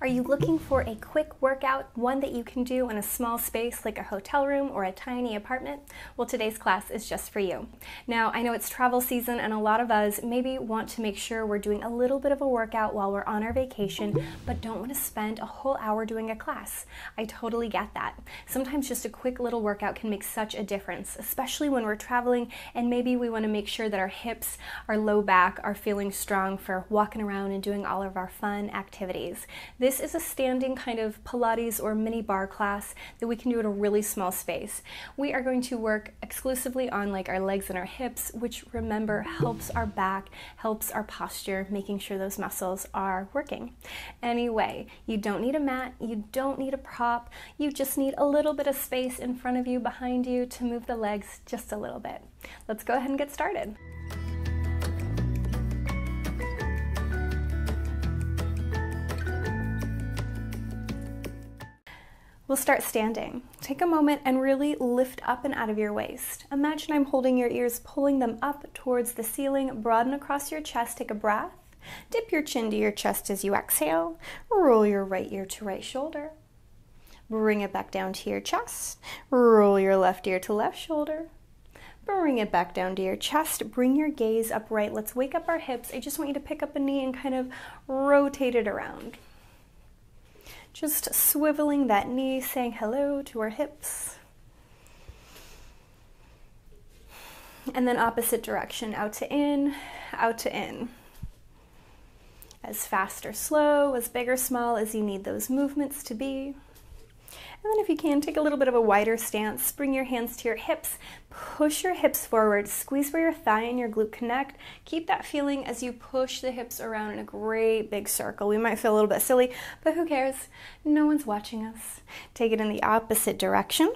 Are you looking for a quick workout, one that you can do in a small space like a hotel room or a tiny apartment? Well, today's class is just for you. Now, I know it's travel season and a lot of us maybe want to make sure we're doing a little bit of a workout while we're on our vacation, but don't want to spend a whole hour doing a class. I totally get that. Sometimes just a quick little workout can make such a difference, especially when we're traveling and maybe we want to make sure that our hips, our low back are feeling strong for walking around and doing all of our fun activities. This is a standing kind of Pilates or mini barre class that we can do in a really small space. We are going to work exclusively on like our legs and our hips, which remember helps our back, helps our posture, making sure those muscles are working. Anyway, you don't need a mat, you don't need a prop, you just need a little bit of space in front of you, behind you to move the legs just a little bit. Let's go ahead and get started. We'll start standing. Take a moment and really lift up and out of your waist. Imagine I'm holding your ears, pulling them up towards the ceiling. Broaden across your chest. Take a breath. Dip your chin to your chest as you exhale. Roll your right ear to right shoulder. Bring it back down to your chest. Roll your left ear to left shoulder. Bring it back down to your chest. Bring your gaze upright. Let's wake up our hips. I just want you to pick up a knee and kind of rotate it around. Just swiveling that knee, saying hello to our hips. And then opposite direction, out to in, out to in. As fast or slow, as big or small as you need those movements to be. And then if you can, take a little bit of a wider stance. Bring your hands to your hips. Push your hips forward. Squeeze where your thigh and your glute connect. Keep that feeling as you push the hips around in a great big circle. We might feel a little bit silly, but who cares? No one's watching us. Take it in the opposite direction.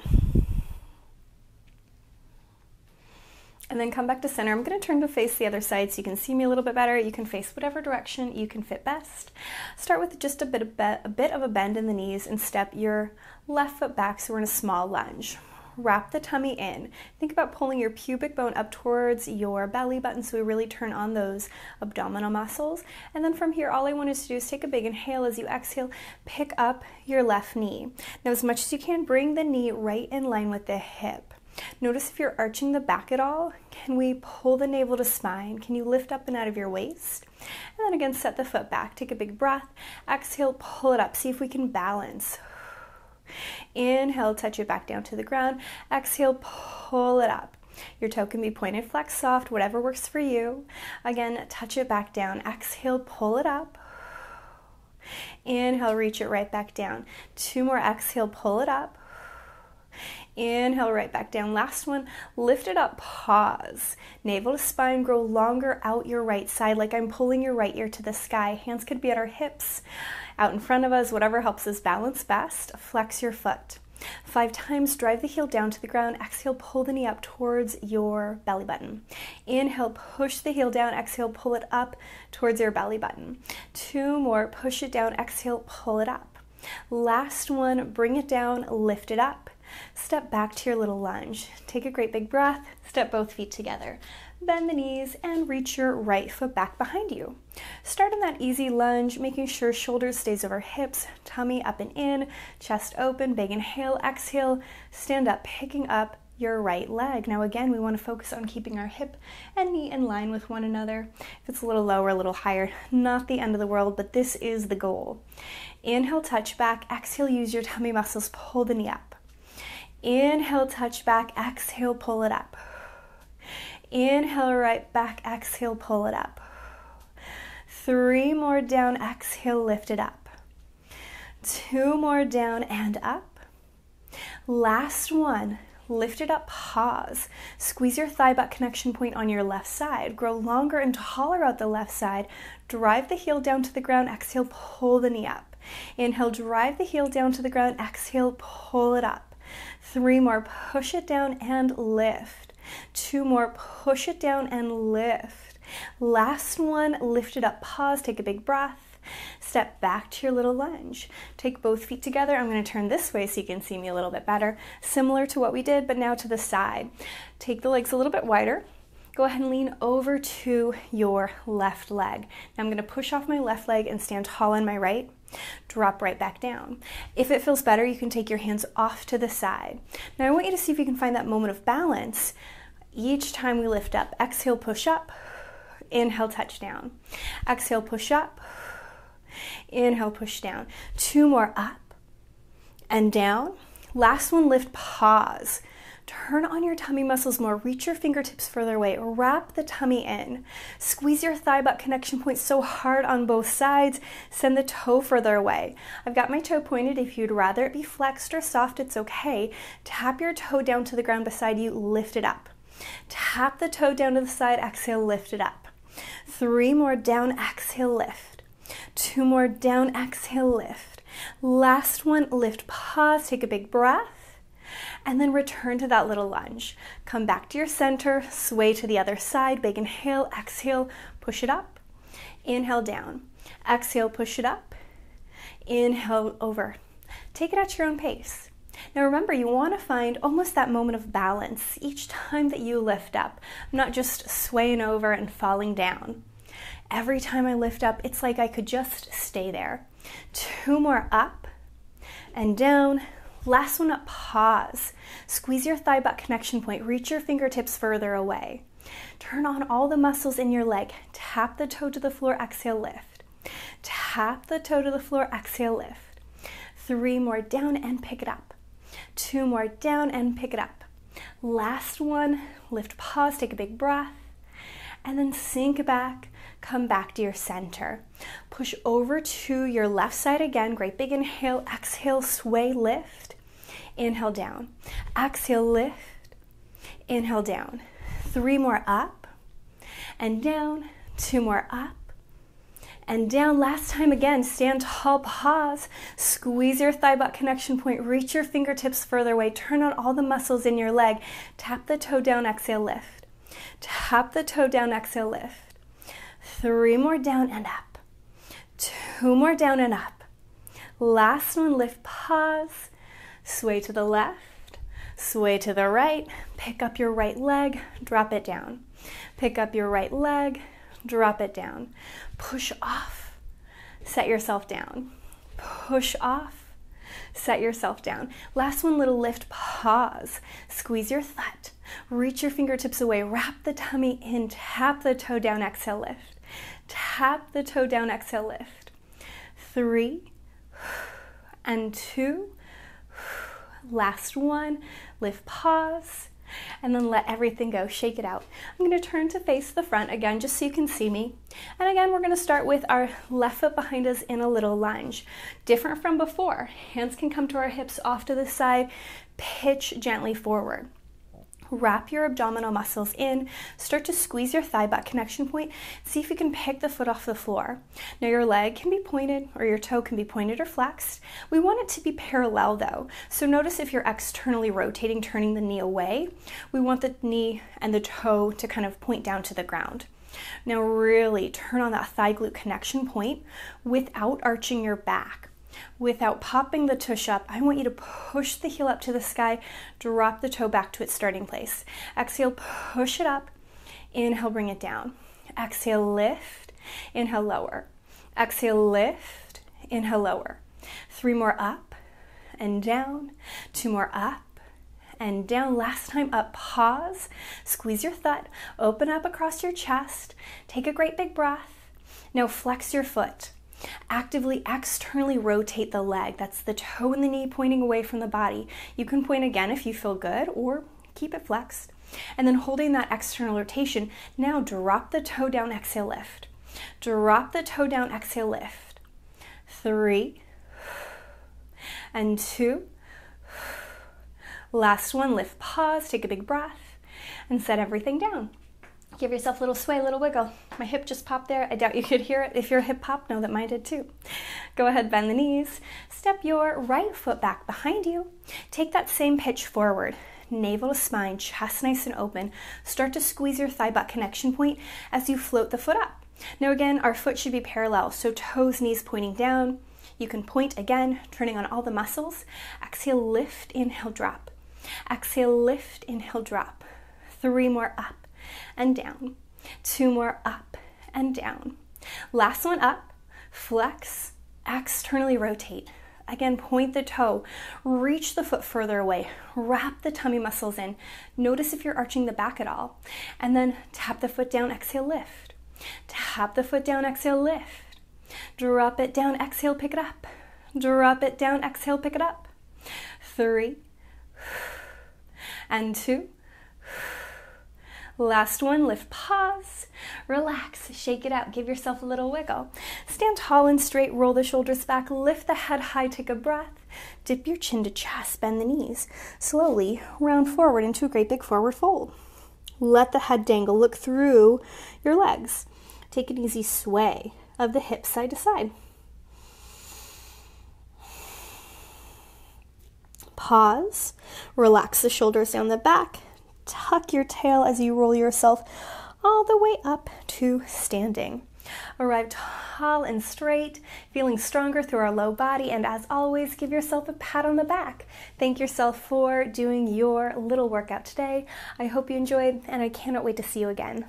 And then come back to center. I'm going to turn to face the other side so you can see me a little bit better. You can face whatever direction you can fit best. Start with just a bit of, a bit of a bend in the knees and step your left foot back so we're in a small lunge. Wrap the tummy in. Think about pulling your pubic bone up towards your belly button so we really turn on those abdominal muscles. And then from here, all I want us to do is take a big inhale as you exhale, pick up your left knee. Now, as much as you can, bring the knee right in line with the hip. Notice if you're arching the back at all. Can we pull the navel to spine? Can you lift up and out of your waist? And then again, set the foot back. Take a big breath. Exhale, pull it up. See if we can balance. Inhale, touch it back down to the ground. Exhale, pull it up. Your toe can be pointed, flex, soft, whatever works for you. Again, touch it back down. Exhale, pull it up. Inhale, reach it right back down. Two more. Exhale, pull it up. Inhale right back down. Last one, lift it up, pause. Navel to spine, grow longer out your right side like I'm pulling your right ear to the sky. Hands could be at our hips, out in front of us, whatever helps us balance best. Flex your foot. Five times, drive the heel down to the ground. Exhale, pull the knee up towards your belly button. Inhale, push the heel down. Exhale, pull it up towards your belly button. Two more, push it down. Exhale, pull it up. Last one, bring it down, lift it up. Step back to your little lunge. Take a great big breath, step both feet together. Bend the knees and reach your right foot back behind you. Start in that easy lunge, making sure shoulders stays over hips, tummy up and in, chest open, big inhale, exhale, stand up, picking up your right leg. Now again, we want to focus on keeping our hip and knee in line with one another. If it's a little lower, a little higher, not the end of the world, but this is the goal. Inhale, touch back. Exhale, use your tummy muscles, pull the knee up. Inhale, touch back. Exhale, pull it up. Inhale, right back. Exhale, pull it up. Three more down. Exhale, lift it up. Two more down and up. Last one. Lift it up, pause. Squeeze your thigh butt connection point on your left side. Grow longer and taller out the left side. Drive the heel down to the ground. Exhale, pull the knee up. Inhale, drive the heel down to the ground. Exhale, pull it up. Three more, push it down and lift. Two more, push it down and lift. Last one, lift it up, pause, take a big breath. Step back to your little lunge. Take both feet together. I'm going to turn this way so you can see me a little bit better. Similar to what we did, but now to the side. Take the legs a little bit wider. Go ahead and lean over to your left leg. Now I'm going to push off my left leg and stand tall on my right. Drop right back down. If it feels better, you can take your hands off to the side. Now I want you to see if you can find that moment of balance each time we lift up. Exhale, push up. Inhale, touch down. Exhale, push up. Inhale, push down. Two more up and down. Last one, lift, pause. Turn on your tummy muscles more. Reach your fingertips further away. Wrap the tummy in. Squeeze your thigh butt connection point so hard on both sides. Send the toe further away. I've got my toe pointed. If you'd rather it be flexed or soft, it's okay. Tap your toe down to the ground beside you. Lift it up. Tap the toe down to the side. Exhale, lift it up. Three more down. Exhale, lift. Two more down. Exhale, lift. Last one, lift, pause, take a big breath and then return to that little lunge. Come back to your center, sway to the other side, big inhale, exhale, push it up, inhale down, exhale, push it up, inhale over. Take it at your own pace. Now remember, you want to find almost that moment of balance each time that you lift up, not just swaying over and falling down. Every time I lift up, it's like I could just stay there. Two more up and down, Last one up, pause. Squeeze your thigh butt connection point. Reach your fingertips further away. Turn on all the muscles in your leg. Tap the toe to the floor, exhale, lift. Tap the toe to the floor, exhale, lift. Three more down and pick it up. Two more down and pick it up. Last one, lift, pause, take a big breath, and then sink back come back to your center. Push over to your left side again. Great big inhale, exhale, sway, lift. Inhale down. Exhale, lift. Inhale down. Three more up and down. Two more up and down. Last time again, stand tall, pause, squeeze your thigh butt connection point, reach your fingertips further away, turn on all the muscles in your leg, tap the toe down, exhale, lift. Tap the toe down, exhale, lift. Three more down and up. Two more down and up. Last one, lift, pause, Sway to the left, sway to the right, pick up your right leg, drop it down. Pick up your right leg, drop it down. Push off, set yourself down. Push off, set yourself down. Last one, little lift, pause. Squeeze your thud. Reach your fingertips away, wrap the tummy in, tap the toe down, exhale, lift. Tap the toe down, exhale, lift. Three and two Last one, lift, pause, and then let everything go. Shake it out. I'm going to turn to face the front again just so you can see me. And again, we're going to start with our left foot behind us in a little lunge. Different from before. Hands can come to our hips off to the side, pitch gently forward. Wrap your abdominal muscles in. Start to squeeze your thigh butt connection point. See if you can pick the foot off the floor. Now, your leg can be pointed or your toe can be pointed or flexed. We want it to be parallel though. So, notice if you're externally rotating, turning the knee away, we want the knee and the toe to kind of point down to the ground. Now, really turn on that thigh glute connection point without arching your back without popping the tush up, I want you to push the heel up to the sky, drop the toe back to its starting place. Exhale, push it up. Inhale, bring it down. Exhale, lift. Inhale, lower. Exhale, lift. Inhale, lower. Three more up and down. Two more up and down. Last time up, pause, squeeze your thud, open up across your chest, take a great big breath. Now flex your foot. Actively externally rotate the leg. That's the toe and the knee pointing away from the body. You can point again if you feel good or keep it flexed. And then holding that external rotation, now drop the toe down, exhale, lift. Drop the toe down, exhale, lift. Three and two. Last one, lift, pause, take a big breath, and set everything down. Give yourself a little sway, a little wiggle. My hip just popped there. I doubt you could hear it. If your hip popped, know that mine did too. Go ahead, bend the knees. Step your right foot back behind you. Take that same pitch forward. Navel to spine, chest nice and open. Start to squeeze your thigh butt connection point as you float the foot up. Now, again, our foot should be parallel, so toes, knees pointing down. You can point again, turning on all the muscles. Exhale, lift, inhale, drop. Exhale, lift, inhale, drop. Three more up and down. Two more up and down. Last one up, flex externally rotate. Again, point the toe, reach the foot further away, wrap the tummy muscles in. Notice if you're arching the back at all. And then tap the foot down, exhale, lift. Tap the foot down, exhale, lift. Drop it down, exhale, pick it up. Drop it down, exhale, pick it up. Three, and two. Last one, lift, pause, relax, shake it out, give yourself a little wiggle. Stand tall and straight, roll the shoulders back, lift the head high, take a breath, dip your chin to chest, bend the knees. Slowly round forward into a great big forward fold. Let the head dangle, look through your legs. Take an easy sway of the hips side to side. Pause, relax the shoulders down the back, tuck your tail as you roll yourself all the way up to standing. Arrive tall and straight, feeling stronger through our low body, and as always, give yourself a pat on the back. Thank yourself for doing your little workout today. I hope you enjoyed, and I cannot wait to see you again.